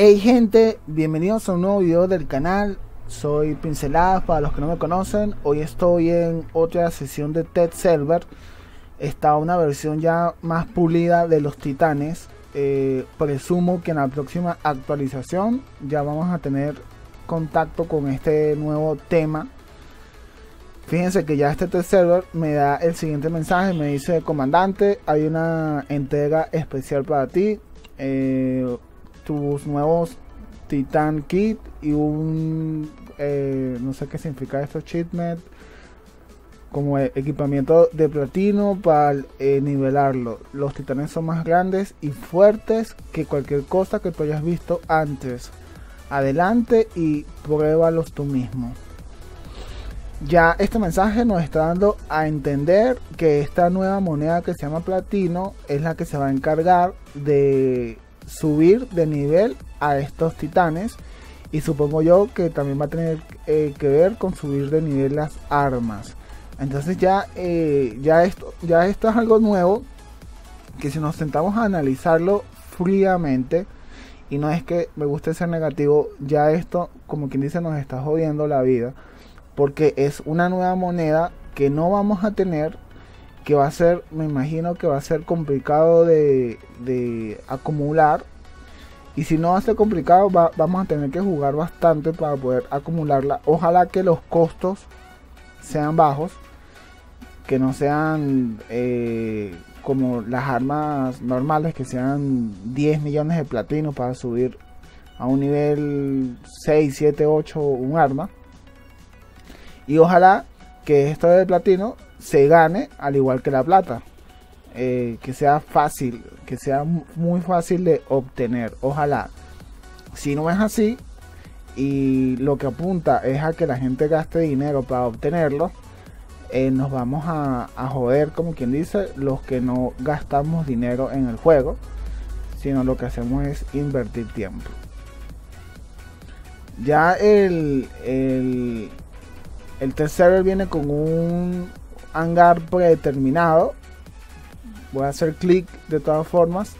Hey gente, bienvenidos a un nuevo video del canal. Soy Pinceladas para los que no me conocen. Hoy estoy en otra sesión de TED Server. Está una versión ya más pulida de los titanes. Eh, presumo que en la próxima actualización ya vamos a tener contacto con este nuevo tema. Fíjense que ya este TED Server me da el siguiente mensaje. Me dice, comandante, hay una entrega especial para ti. Eh, tus nuevos Titan Kit y un eh, no sé qué significa esto Cheatmet como e-, equipamiento de platino para eh, nivelarlo. Los titanes son más grandes y fuertes que cualquier cosa que tú hayas visto antes. Adelante y pruébalos tú mismo. Ya este mensaje nos está dando a entender que esta nueva moneda que se llama platino es la que se va a encargar de subir de nivel a estos titanes. Y supongo yo que también va a tener eh, que ver con subir de nivel las armas. Entonces ya, eh, ya, esto, ya esto es algo nuevo. Que si nos sentamos a analizarlo fríamente. Y no es que me guste ser negativo. Ya esto, como quien dice, nos está jodiendo la vida. Porque es una nueva moneda que no vamos a tener que va a ser, me imagino que va a ser complicado de, acumular. Y si no va a ser complicado, vamos a tener que jugar bastante para poder acumularla. Ojalá que los costos sean bajos, que no sean eh, como las armas normales, que sean 10 millones de platino para subir a un nivel 6, 7, 8 un arma. Y ojalá que esto de platino se gane al igual que la plata. Eh, que sea fácil, que sea muy fácil de obtener. Ojalá. Si no es así y lo que apunta es a que la gente gaste dinero para obtenerlo, eh, nos vamos a, joder, como quien dice, los que no gastamos dinero en el juego, sino lo que hacemos es invertir tiempo. Ya el, el, el tercero viene con un hangar predeterminado. Voy a hacer clic de todas formas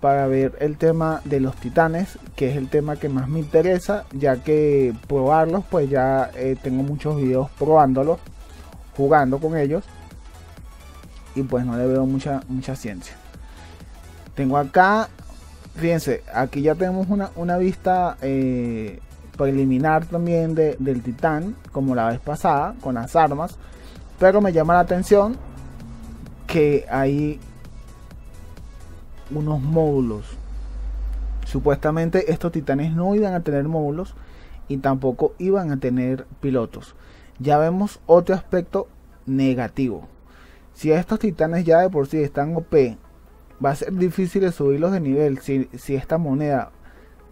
para ver el tema de los titanes, que es el tema que más me interesa, ya que probarlos, pues ya eh, tengo muchos videos probándolos, jugando con ellos, y pues no le veo mucha, mucha ciencia. Tengo acá, fíjense, aquí ya tenemos una, una vista eh, preliminar también del titán, como la vez pasada, con las armas. Pero me llama la atención que hay unos módulos. Supuestamente estos titanes no iban a tener módulos y tampoco iban a tener pilotos. Ya vemos otro aspecto negativo. Si estos titanes ya de por sí están OP, va a ser difícil de subirlos de nivel. Si, si esta moneda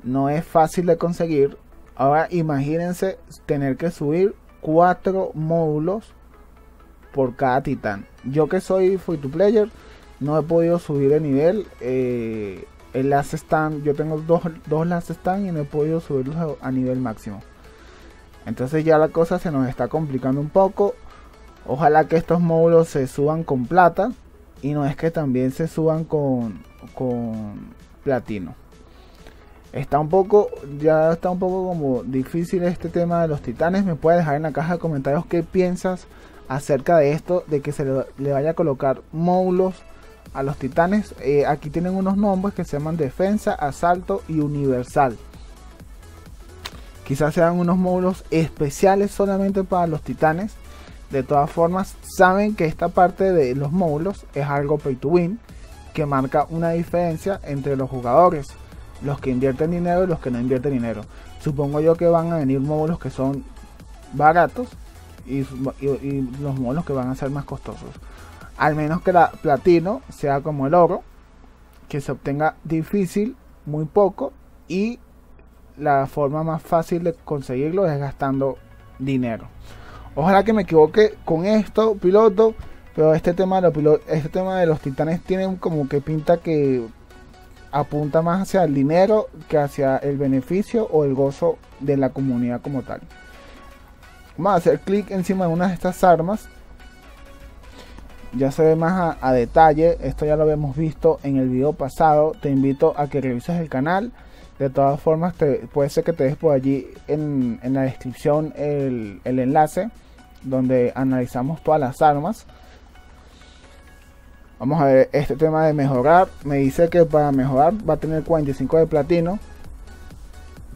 no es fácil de conseguir, ahora imagínense tener que subir cuatro módulos por cada titán. Yo que soy free to player, no he podido subir de nivel. Eh, el last stand, yo tengo dos, dos last stand y no he podido subirlos a, nivel máximo. Entonces ya la cosa se nos está complicando un poco. Ojalá que estos módulos se suban con plata. Y no es que también se suban con, con platino. Está un poco, ya está un poco como difícil este tema de los titanes. Me puedes dejar en la caja de comentarios qué piensas acerca de esto, de que se le, vaya a colocar módulos a los titanes. Eh, aquí tienen unos nombres que se llaman defensa, asalto y universal. Quizás sean unos módulos especiales solamente para los titanes. De todas formas, saben que esta parte de los módulos es algo pay to win, que marca una diferencia entre los jugadores, los que invierten dinero y los que no invierten dinero. Supongo yo que van a venir módulos que son baratos y, los modelos que van a ser más costosos. Al menos que la platino sea como el oro, que se obtenga difícil, muy poco, y la forma más fácil de conseguirlo es gastando dinero. Ojalá que me equivoque con esto, piloto, pero este tema de los, este tema de los titanes tiene como que pinta que apunta más hacia el dinero que hacia el beneficio o el gozo de la comunidad como tal. Vamos a hacer clic encima de una de estas armas. Ya se ve más a, detalle. Esto ya lo habíamos visto en el video pasado. Te invito a que revises el canal. De todas formas, te, puede ser que te des por allí en, la descripción el, el, enlace donde analizamos todas las armas. Vamos a ver este tema de mejorar. Me dice que para mejorar va a tener 45 de platino.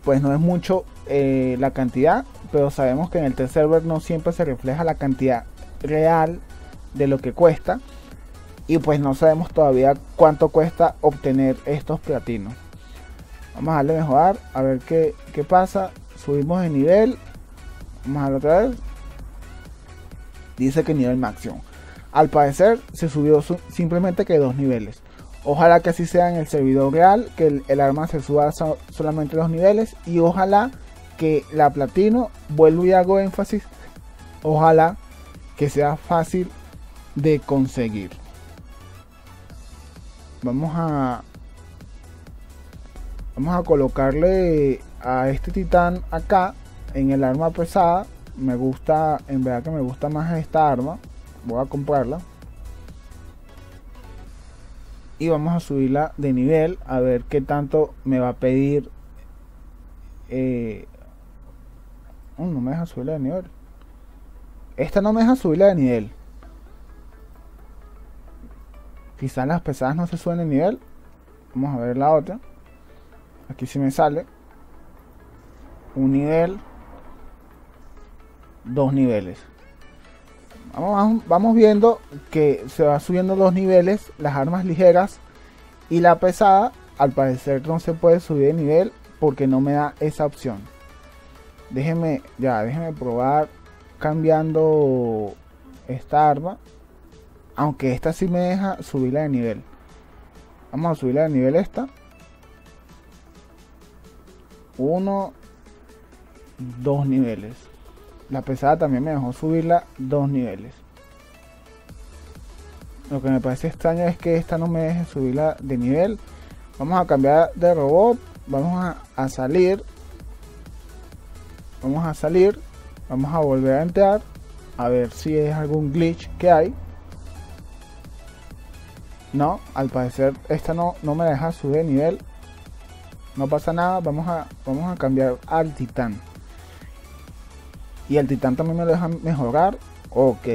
Pues no es mucho eh, la cantidad, pero sabemos que en el test server no siempre se refleja la cantidad real de lo que cuesta. Y pues no sabemos todavía cuánto cuesta obtener estos platinos. Vamos a darle mejorar, a ver qué, qué pasa. Subimos de nivel. Vamos a darle otra vez. Dice que nivel máximo. Al parecer se subió simplemente que dos niveles. Ojalá que así sea en el servidor real, que el, el arma se suba solamente dos niveles. Y ojalá que la platino, vuelvo y hago énfasis, ojalá que sea fácil de conseguir. Vamos a vamos a colocarle a este titán acá en el arma pesada. Me gusta, en verdad que me gusta más esta arma. Voy a comprarla. Y vamos a subirla de nivel a ver qué tanto me va a pedir. Eh, no me deja subirla de nivel. Esta no me deja subirla de nivel. Quizás las pesadas no se suben de nivel. Vamos a ver la otra. Aquí sí me sale. Un nivel. Dos niveles. Vamos, vamos viendo que se va subiendo dos niveles. Las armas ligeras. Y la pesada. Al parecer no se puede subir de nivel. Porque no me da esa opción. Déjenme. Ya, déjenme probar. Cambiando esta arma. Aunque esta sí me deja subirla de nivel. Vamos a subirla de nivel esta. Uno, dos niveles. La pesada también me dejó subirla dos niveles. Lo que me parece extraño es que esta no me deje subirla de nivel. Vamos a cambiar de robot. Vamos a, a salir. Vamos a salir. Vamos a volver a entrar. A ver si es algún glitch que hay. No, al parecer esta no, no me deja subir de nivel. No pasa nada, vamos a, vamos a cambiar al titán. Y el titán también me lo deja mejorar. Ok,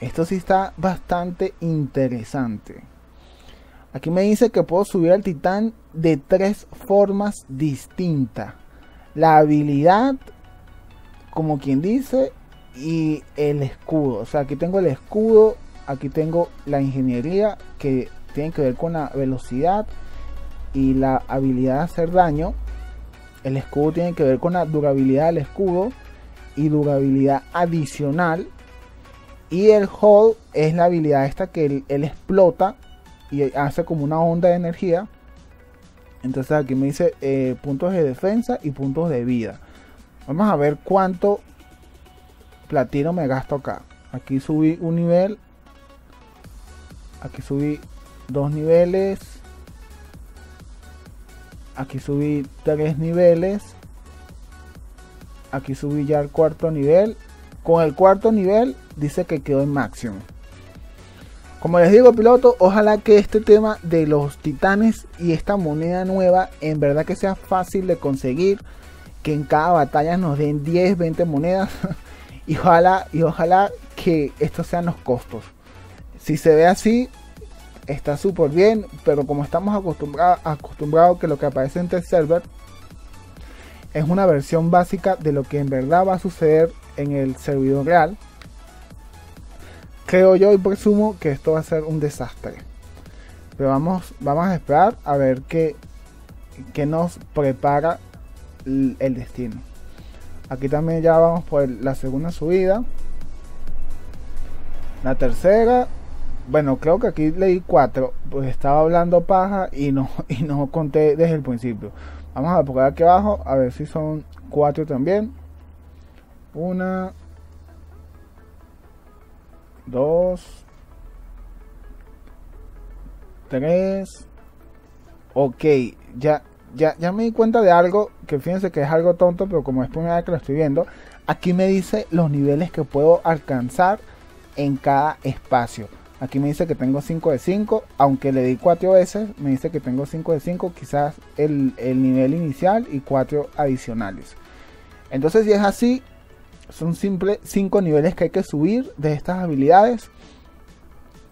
esto sí está bastante interesante. Aquí me dice que puedo subir al titán de tres formas distintas. La habilidad, como quien dice, y el escudo. O sea, aquí tengo el escudo aquí tengo la ingeniería que tiene que ver con la velocidad y la habilidad de hacer daño. El escudo tiene que ver con la durabilidad del escudo y durabilidad adicional. Y el hold es la habilidad esta que él, explota y hace como una onda de energía. Entonces aquí me dice eh, puntos de defensa y puntos de vida. Vamos a ver cuánto platino me gasto acá. Aquí subí un nivel. Aquí subí dos niveles. Aquí subí tres niveles. Aquí subí ya el cuarto nivel. Con el cuarto nivel dice que quedó en máximo. Como les digo piloto ojalá que este tema de los titanes y esta moneda nueva en verdad que sea fácil de conseguir que en cada batalla nos den 10 20 monedas y ojalá y ojalá que estos sean los costos si se ve así, está súper bien, pero como estamos acostumbrados acostumbrado que lo que aparece en test server es una versión básica de lo que en verdad va a suceder en el servidor real, creo yo y presumo que esto va a ser un desastre. Pero vamos, vamos a esperar a ver qué, qué nos prepara el destino. Aquí también ya vamos por la segunda subida. La tercera bueno, creo que aquí leí cuatro, pues estaba hablando paja y no, y no conté desde el principio. Vamos a poner aquí abajo a ver si son cuatro también. Una, dos, tres. Ok, ya, ya, ya me di cuenta de algo que fíjense que es algo tonto, pero como es primera vez que lo estoy viendo, aquí me dice los niveles que puedo alcanzar en cada espacio. Aquí me dice que tengo 5 de 5, aunque le di 4 veces, me dice que tengo 5 de 5, quizás el, el nivel inicial y 4 adicionales. Entonces si es así, son simples 5 niveles que hay que subir de estas habilidades.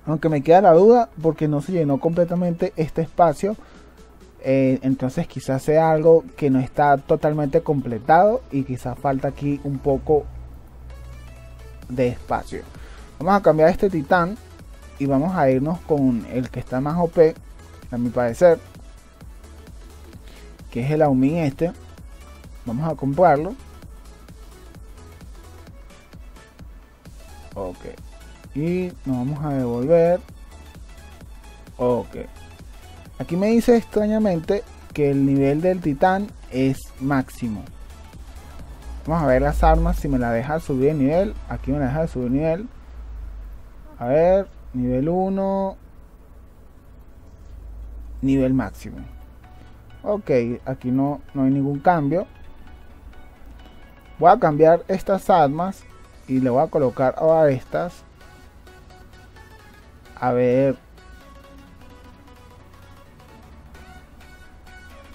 Aunque me queda la duda porque no se llenó completamente este espacio. Eh, entonces quizás sea algo que no está totalmente completado y quizás falta aquí un poco de espacio. Vamos a cambiar este titán y vamos a irnos con el que está más OP, a mi parecer, que es el Aumin este. Vamos a comprarlo. Ok. Y nos vamos a devolver. Ok. Aquí me dice extrañamente que el nivel del titán es máximo. Vamos a ver las armas si me la deja subir de nivel. Aquí me la deja subir de nivel. A ver, nivel 1. Nivel máximo. Ok, aquí no, no hay ningún cambio. Voy a cambiar estas armas y le voy a colocar a estas. A ver.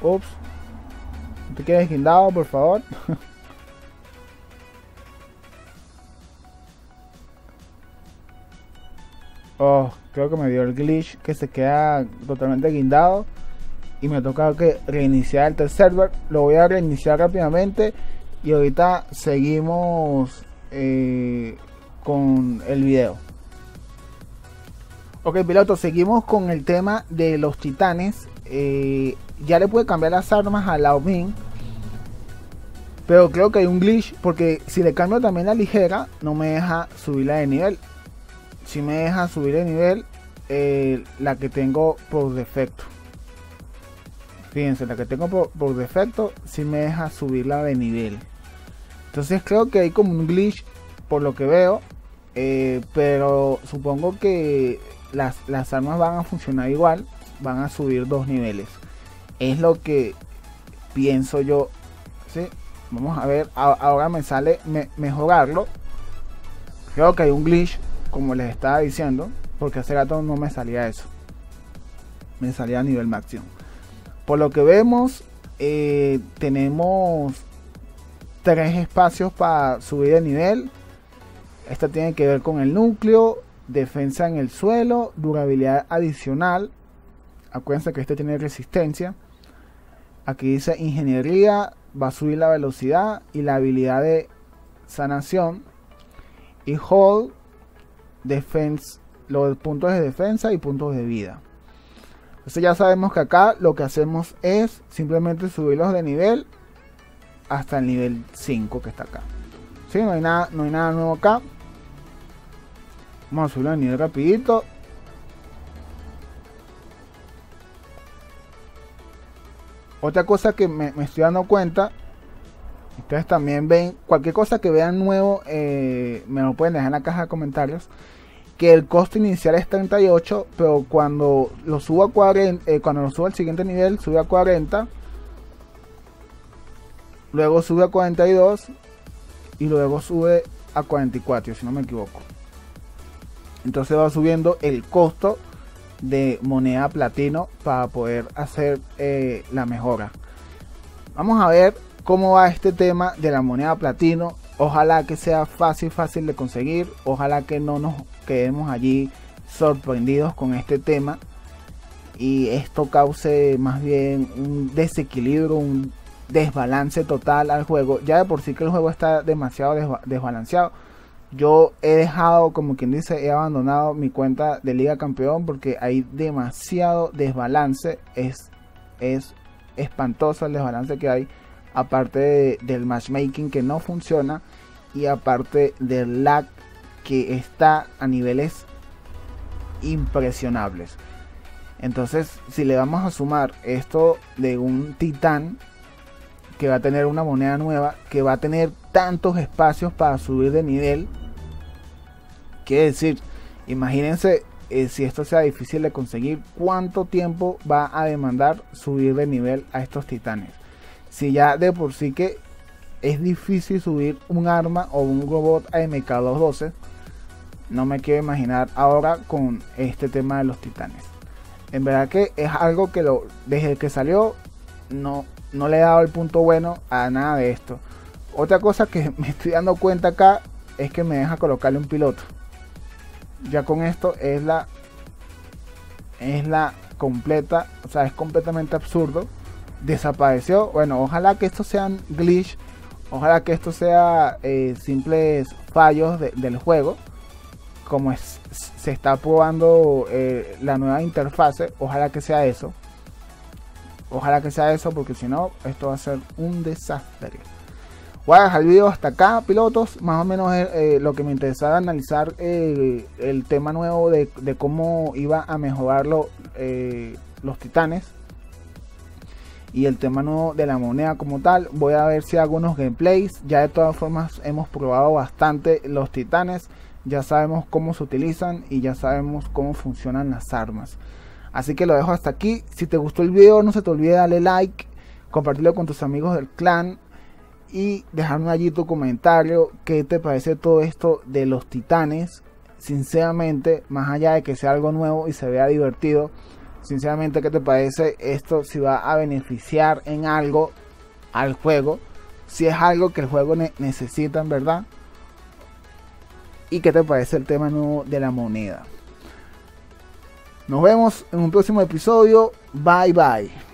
Ups. ¿No te quedes guindado, por favor? oh, creo que me dio el glitch que se queda totalmente guindado. Y me toca que reiniciar el server. Lo voy a reiniciar rápidamente. Y ahorita seguimos eh, con el video. Ok, piloto, seguimos con el tema de los titanes. Eh, ya le puede cambiar las armas a Lao Ming. Pero creo que hay un glitch porque si le cambio también la ligera, no me deja subirla de nivel. Si me deja subir de nivel, eh, la que tengo por defecto. Fíjense, la que tengo por, defecto, si me deja subirla de nivel. Entonces creo que hay como un glitch por lo que veo. Eh, pero supongo que las, armas van a funcionar igual. Van a subir dos niveles. Es lo que pienso yo. ¿sí? Vamos a ver. ahora me sale mejorarlo. Creo que hay un glitch. Como les estaba diciendo. Porque hace rato no me salía eso. Me salía a nivel máximo. Por lo que vemos. Eh, tenemos tres espacios para subir de nivel. Esta tiene que ver con el núcleo, defensa en el suelo, durabilidad adicional. Acuérdense que este tiene resistencia. Aquí dice ingeniería, va a subir la velocidad y la habilidad de sanación. Y hold, defense, los puntos de defensa y puntos de vida. Entonces ya sabemos que acá lo que hacemos es simplemente subirlos de nivel hasta el nivel 5 que está acá. ¿Sí? No hay nada, no hay nada nuevo acá. Vamos a subir el nivel rapidito. Otra cosa que me, estoy dando cuenta. Ustedes también ven. Cualquier cosa que vean nuevo. Eh, me lo pueden dejar en la caja de comentarios. Que el costo inicial es 38. Pero cuando lo subo a 40. Eh, cuando lo subo al siguiente nivel. Sube a 40 luego sube a 42 y luego sube a 44, si no me equivoco. Entonces va subiendo el costo de moneda platino para poder hacer eh, la mejora. Vamos a ver cómo va este tema de la moneda platino. Ojalá que sea fácil, fácil de conseguir. Ojalá que no nos quedemos allí sorprendidos con este tema. Y esto cause más bien un desequilibrio, un desbalance total al juego. Ya de por sí que el juego está demasiado desbalanceado. Yo he dejado, como quien dice, he abandonado mi cuenta de Liga Campeón porque hay demasiado desbalance. Es, es espantoso el desbalance que hay. Aparte del matchmaking que no funciona. Y aparte del lag que está a niveles impresionables. Entonces, si le vamos a sumar esto de un titán que va a tener una moneda nueva, que va a tener tantos espacios para subir de nivel. Quiere decir, imagínense eh, si esto sea difícil de conseguir, cuánto tiempo va a demandar subir de nivel a estos titanes. Si ya de por sí que es difícil subir un arma o un robot a MK212, no me quiero imaginar ahora con este tema de los titanes. En verdad que es algo que lo, desde que salió no, no le he dado el punto bueno a nada de esto. Otra cosa que me estoy dando cuenta acá es que me deja colocarle un piloto. Ya con esto es la es la completa, o sea, es completamente absurdo. Desapareció. Bueno, ojalá que esto sean glitch, ojalá que esto sea eh, simples fallos del juego como se está probando eh, la nueva interfase, ojalá que sea eso. Ojalá que sea eso, porque si no, esto va a ser un desastre. Voy a dejar el video hasta acá, pilotos. Más o menos eh, lo que me interesaba analizar eh, el tema nuevo de, cómo iba a mejorarlo los titanes. Y el tema nuevo de la moneda como tal. Voy a ver si hago unos gameplays. Ya de todas formas hemos probado bastante los titanes ya sabemos cómo se utilizan y ya sabemos cómo funcionan las armas. Así que lo dejo hasta aquí. Si te gustó el video, no se te olvide darle like, compartirlo con tus amigos del clan y dejarme allí tu comentario. ¿Qué te parece todo esto de los titanes? Sinceramente, más allá de que sea algo nuevo y se vea divertido, sinceramente, ¿qué te parece esto? Si va a beneficiar en algo al juego, si es algo que el juego necesita en verdad y qué te parece el tema nuevo de la moneda. Nos vemos en un próximo episodio. Bye bye.